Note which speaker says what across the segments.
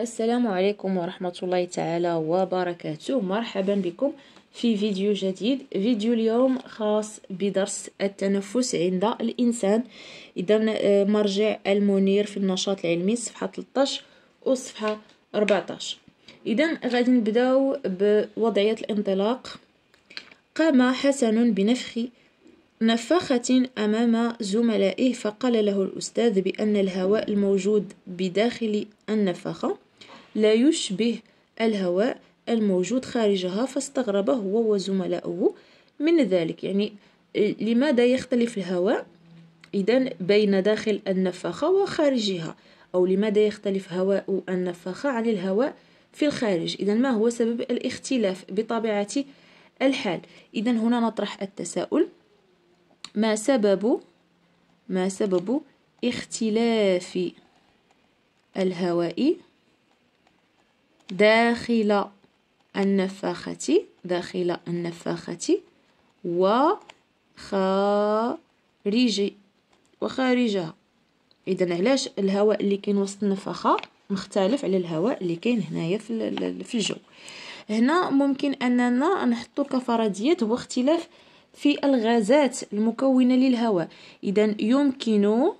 Speaker 1: السلام عليكم ورحمة الله تعالى وبركاته. مرحبا بكم في فيديو جديد. فيديو اليوم خاص بدرس التنفس عند الإنسان. إذا آه، مرجع المنير في النشاط العلمي صفحة 13 وصفحة 14 إذا غادي نبداو بوضعية الانطلاق. قام حسن بنفخ نفاخة أمام زملائه فقال له الأستاذ بأن الهواء الموجود بداخل النفاخة. لا يشبه الهواء الموجود خارجها فاستغرب هو وزملاؤه من ذلك يعني لماذا يختلف الهواء إذا بين داخل النفاخة وخارجها؟ أو لماذا يختلف هواء النفاخة عن الهواء في الخارج؟ إذا ما هو سبب الاختلاف بطبيعة الحال؟ إذا هنا نطرح التساؤل. ما سبب ما سبب اختلاف الهواء داخل النفاخة داخل النفاخة وخارج وخارجها. اذا علاش الهواء اللي كاين وسط النفاخة مختلف على الهواء اللي كاين هنايا في الجو. هنا ممكن أننا نحطو كفرضيات هو اختلاف في الغازات المكونة للهواء. إذا يمكن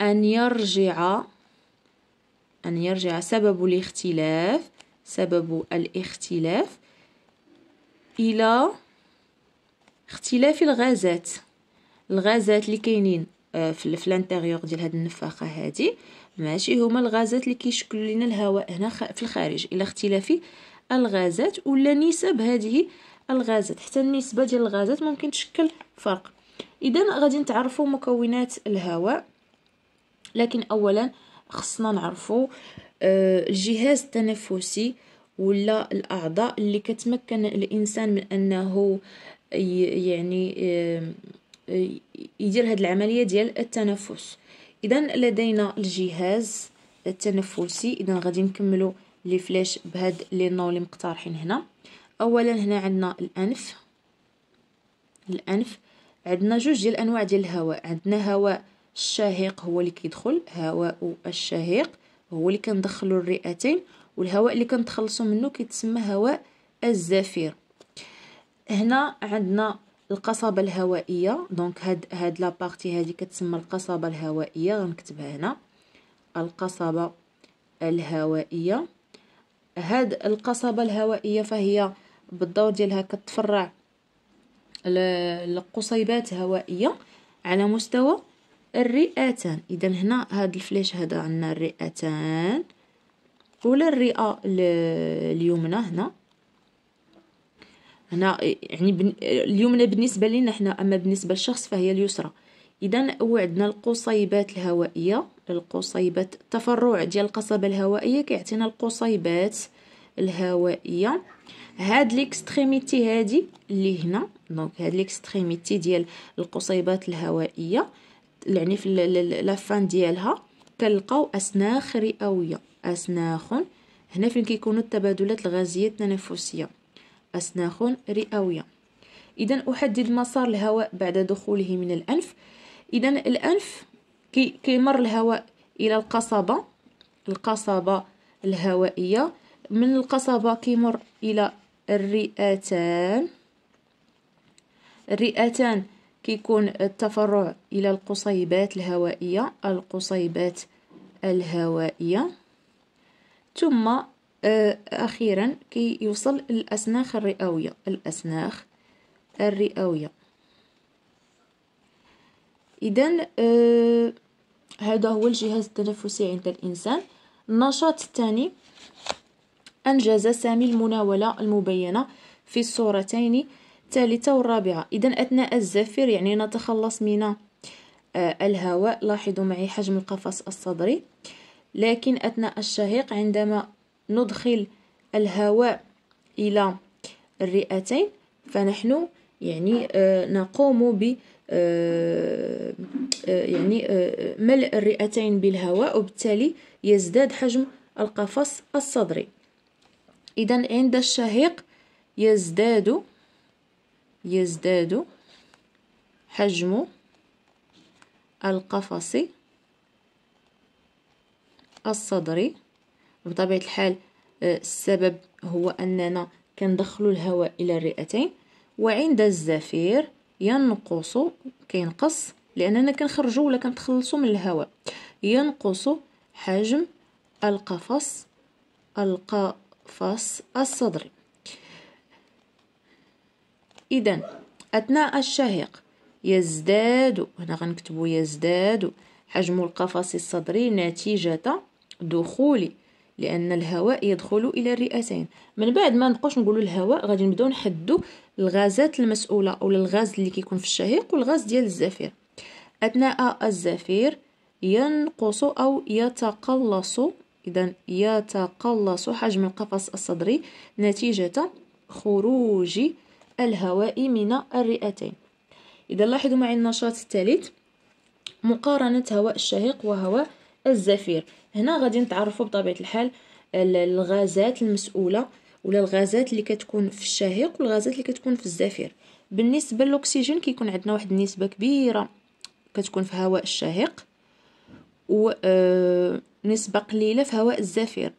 Speaker 1: أن يرجع أن يرجع سبب الاختلاف سبب الاختلاف إلى اختلاف الغازات. الغازات اللي كاينين آه، في الانتيريور ديال هاد النفاخه هادي ماشي هما الغازات اللي كيشكلوا لنا الهواء هنا في الخارج. إلى اختلاف الغازات ولا نسب هذه الغازات. حتى النسبة ديال الغازات ممكن تشكل فرق. اذا غادي نتعرفوا مكونات الهواء لكن اولا خصنا نعرفوا آه، الجهاز التنفسي ولا الأعضاء اللي كتمكن الإنسان من أنه يعني آه، يدير هذه العملية ديال التنفس. اذا لدينا الجهاز التنفسي اذا غادي نكملوا les flèches بهاد les noms اللي مقترحين هنا. اولا هنا عندنا الأنف. الأنف عندنا جوج ديال الأنواع ديال الهواء. عندنا هواء الشهيق هو اللي كيدخل هواء الشهيق هو اللي كندخلو الرئتين والهواء اللي كنتخلصو منه كيتسمى هواء الزفير. هنا عندنا القصبة الهوائية donc هاد هاد la partie هادي كتسمى القصبة الهوائية غنكتبها هنا. القصبة الهوائية. هاد القصبة الهوائية فهي بالدور ديالها كتفرع القصيبات هوائية على مستوى الرئتان. اذا هنا هاد الفلاش هذا عندنا الرئتان ولا الرئة اليمنى هنا. هنا يعني اليمنى بالنسبة لنا حنا أما بالنسبة للشخص فهي اليسرى. اذا وعندنا القصيبات الهوائية. القصيبات التفرع ديال القصبة الهوائية كيعطينا القصيبات الهوائية. هاد l'extrémité هادي اللي هنا donc هاد les extrémités ديال القصيبات الهوائية. يعني في la fin ديالها كنلقاو اسناخ رئويه اسناخ هنا فين كيكونوا التبادلات الغازية التنفسية. اسناخ رئوية. اذا أحدد مسار الهواء بعد دخوله من الأنف. اذا الأنف كي كيمر الهواء إلى القصبة. القصبة الهوائية. من القصبة كيمر إلى الرئتان. الرئتان كيكون التفرع إلى القصيبات الهوائية القصيبات الهوائية. ثم آه، أخيرا كي يوصل الأسناخ الرئوية الأسناخ الرئوية. إذا آه، هذا هو الجهاز التنفسي عند الإنسان. النشاط الثاني أنجز سامي المناولة المبينة في الصورتين الثالثة والرابعة. إذا أثناء الزفير يعني نتخلص من آه، الهواء. لاحظوا معي حجم القفص الصدري. لكن أثناء الشهيق عندما ندخل الهواء إلى الرئتين فنحن يعني آه، نقوم ب آه، يعني ملء الرئتين بالهواء وبالتالي يزداد حجم القفص الصدري. إذا عند الشهيق يزداد يزداد حجم القفص الصدري بطبيعة الحال آه، السبب هو أننا كندخلو الهواء إلى الرئتين وعند الزفير ينقص كينقص لأننا كنخرجو ولا كنتخلصو من الهواء. ينقص حجم القفص القفص الصدري. إذا أثناء الشهيق يزداد هنا غنكتبو يزداد حجم القفص الصدري نتيجة دخول لأن الهواء يدخل إلى الرئتين. من بعد ما نبقاوش نقولو الهواء غادي نبداو نحدو الغازات المسؤولة أولا الغاز اللي كيكون في الشهيق والغاز ديال الزفير. أثناء الزفير ينقص أو يتقلص إذا يتقلص حجم القفص الصدري نتيجة خروج الهواء من الرئتين. إذا لاحظوا معي النشاط الثالث مقارنة هواء الشهيق وهواء الزفير. هنا غادي نتعرفوا بطبيعة الحال الغازات المسؤولة ولا الغازات اللي كتكون في الشهيق والغازات اللي كتكون في الزفير. بالنسبة للأكسجين كيكون عندنا واحد النسبة كبيرة. كتكون في هواء الشهيق ونسبة آه، قليلة في هواء الزفير.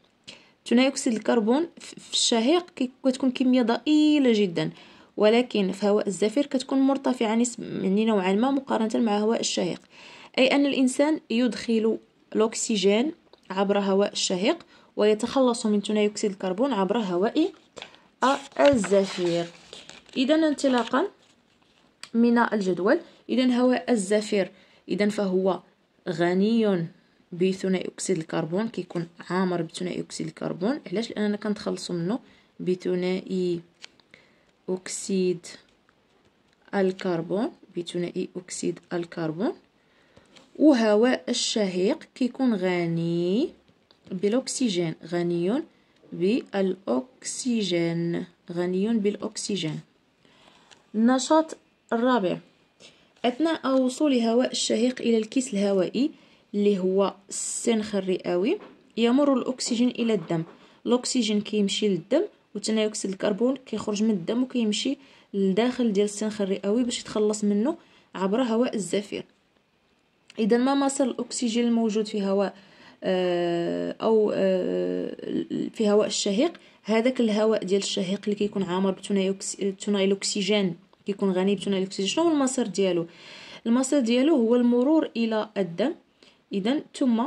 Speaker 1: ثاني أكسيد الكربون في الشهيق كتكون كمية ضئيلة جدا. ولكن في هواء الزفير كتكون مرتفعة يعني نوعا ما مقارنة مع هواء الشهيق أي أن الإنسان يدخل الأكسجين عبر هواء الشهيق ويتخلص من ثاني أكسيد الكربون عبر هواء الزفير. إذا انطلاقا من الجدول إذا هواء الزفير إذا فهو غني بثنائي أكسيد الكربون كيكون عامر بثنائي أكسيد الكربون علاش؟ لأننا كنتخلصو منه بثنائي أكسيد الكربون بثنائي أكسيد الكربون. وهواء الشهيق كيكون غني بالأكسجين غني بالأكسجين غني بالأكسجين. النشاط الرابع. أثناء وصول هواء الشهيق إلى الكيس الهوائي اللي هو السنخ الرئوي يمر الأكسجين إلى الدم. الأكسجين كيمشي للدم وثاني الكربون كيخرج من الدم وكيمشي للداخل ديال السنخ الرئوي باش يتخلص منه عبر هواء الزفير. إذا ما مصر الأكسجين الموجود في هواء آه، أو آه، في هواء الشهيق؟ هذاك الهواء ديال الشهيق اللي كيكون عامر بثنائي الأكسجين كيكون غني بثنائي الأكسجين. شنو المصير ديالو؟ المصير ديالو هو المرور إلى الدم. إذا ثم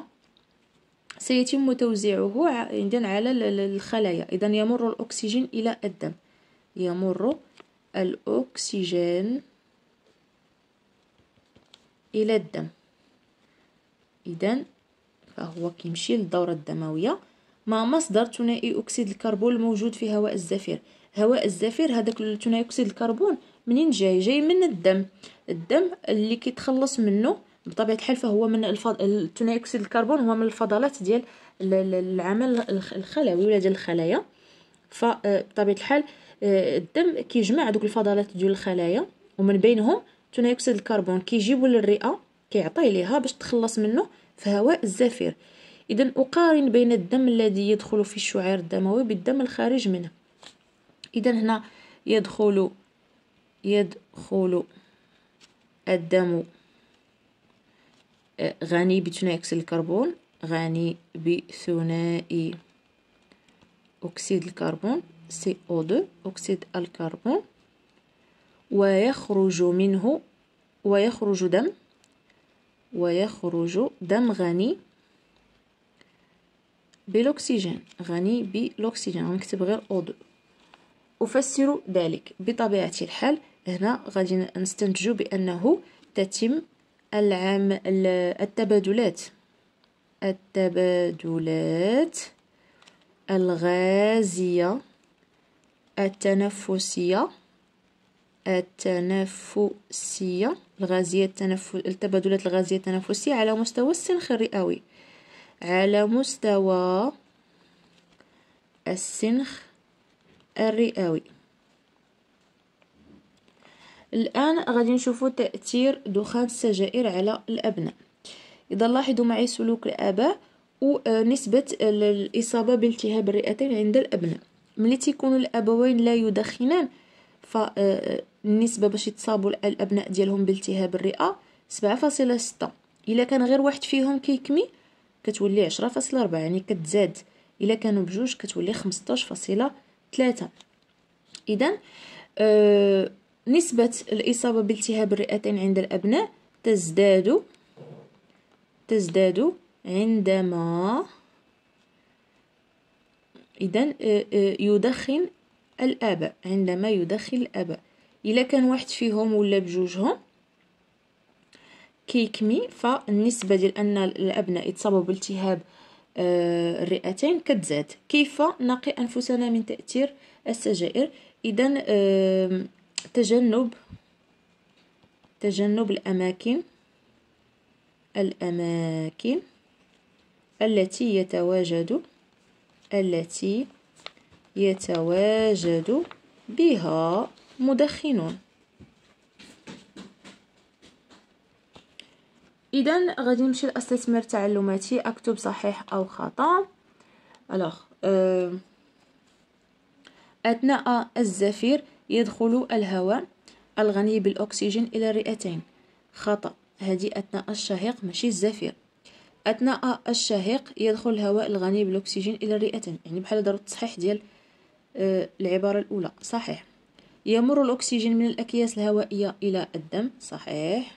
Speaker 1: سيتم توزيعه عندنا على الخلايا. إذا يمر الأكسجين إلى الدم. يمر الأكسجين إلى الدم. إذا فهو كيمشي للدورة الدموية مع مصدر ثنائي أكسيد الكربون الموجود في هواء الزفير. هواء الزفير هذاك ثنائي أكسيد الكربون منين جاي؟ جاي من الدم. الدم اللي كيتخلص منه بطبيعة الحال فهو من الفض... ثنائي أكسيد الكربون هو من الفضلات ديال العمل الخلوي ولا ديال الخلايا. فبطبيعة الحال آه، الدم كيجمع دوك الفضلات ديال الخلايا ومن بينهم ثنائي أكسيد الكربون كيجيبو للرئة كيعطيه ليها باش تخلص منه في هواء الزفير. إذا أقارن بين الدم الذي يدخل في الشعير الدموي بالدم الخارج منه. إذا هنا يدخل يدخل الدم آه، غني بثنائي أكسيد الكربون غني بثنائي أكسيد الكربون CO2 أكسيد الكربون. ويخرج منه ويخرج دم ويخرج دم غني بالأكسجين غني بالأكسجين. غنكتب غير O2 أفسر ذلك بطبيعة الحال. هنا غادي نستنتج بأنه تتم العام التبادلات. التبادلات الغازية التنفسية التنفسية الغازية التنف... التبادلات الغازية التنفسية على مستوى السنخ الرئوي على مستوى السنخ الرئوي الآن غادي نشوفوا تأثير دخان السجائر على الأبناء. إذا لاحظوا معي سلوك الآباء ونسبة الإصابة بالتهاب الرئتين عند الأبناء. ملي تيكونوا الأبوين لا يدخنان فالنسبة باش يتصابوا الأبناء ديالهم بالتهاب الرئة سبعة فاصلة ستة. إلا كان غير واحد فيهم كيكمي كتولي عشرة فاصلة ربعة يعني كتزاد. إلا كانوا بجوج كتولي خمسطاش فاصلة ثلاثة. اذا آه نسبة الإصابة بالتهاب الرئتين عند الأبناء تزداد تزداد عندما إذا آه، آه، يدخن الآباء عندما يدخن الآباء. إلا كان واحد فيهم ولا بجوجهم كيكمي فالنسبة ديال أن الأبناء يتصابوا بالتهاب آه، الرئتين كتزاد. كيف نقي أنفسنا من تأثير السجائر؟ إذا تجنب تجنب الأماكن الأماكن التي يتواجد التي يتواجد بها مدخنون. اذا غادي نمشي لأستثمار تعلماتي أكتب صحيح أو خطأ. الوغ euh, أثناء الزفير يدخل الهواء الغني بالأكسجين إلى الرئتين خطأ. هذه أثناء الشهيق ماشي الزفير. أثناء الشهيق يدخل الهواء الغني بالأكسجين إلى الرئتين يعني بحال ضرب التصحيح ديال آه، العبارة الأولى. صحيح. يمر الأكسجين من الأكياس الهوائية إلى الدم. صحيح.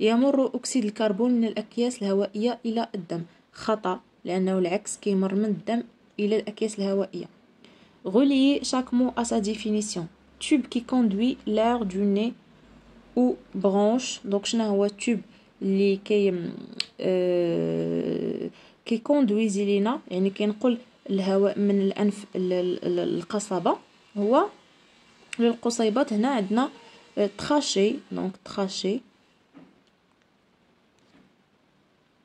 Speaker 1: يمر أكسيد الكربون من الأكياس الهوائية إلى الدم. خطأ لأنه العكس كيمر من الدم إلى الأكياس الهوائية. Reliez chaque mot à sa définition. Tube qui conduit l'air du nez ou branche. Donc, شنو هو tube اللي كي euh, كي كوندويزي لينا يعني كينقل الهواء من الأنف للقصبة هو للقصيبات هنا عندنا تراشي دونك تراشي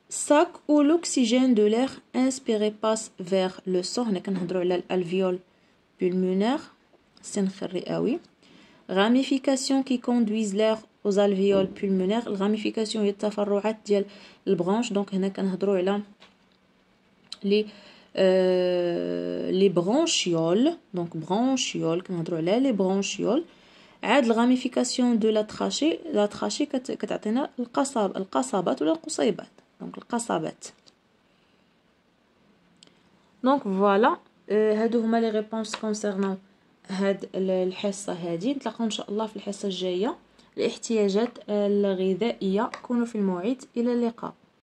Speaker 1: sac où l'oxygène de l'air inspiré passe vers le sang هنا كنهضروا على الالفيول pulmonaire السنخ الرئوي ramification qui conduisent l'air aux alvéoles pulmonaires الغاميفيكاسيون هي التفرعات ديال البرانش دونك هنا كنهضروا على لي لي برونشيول دونك برونشيول كنهضروا على لي برونشيول عاد الغاميفيكاسيون دو لا تراشي لا تراشي كتعطينا القصب القصبات ولا القصيبات دونك القصبات دونك فوالا هادو هما les réponses concernant هاد الحصة هادي. نتلاقاو إن شاء الله في الحصة الجاية. الاحتياجات الغذائية كونوا في الموعد. إلى اللقاء.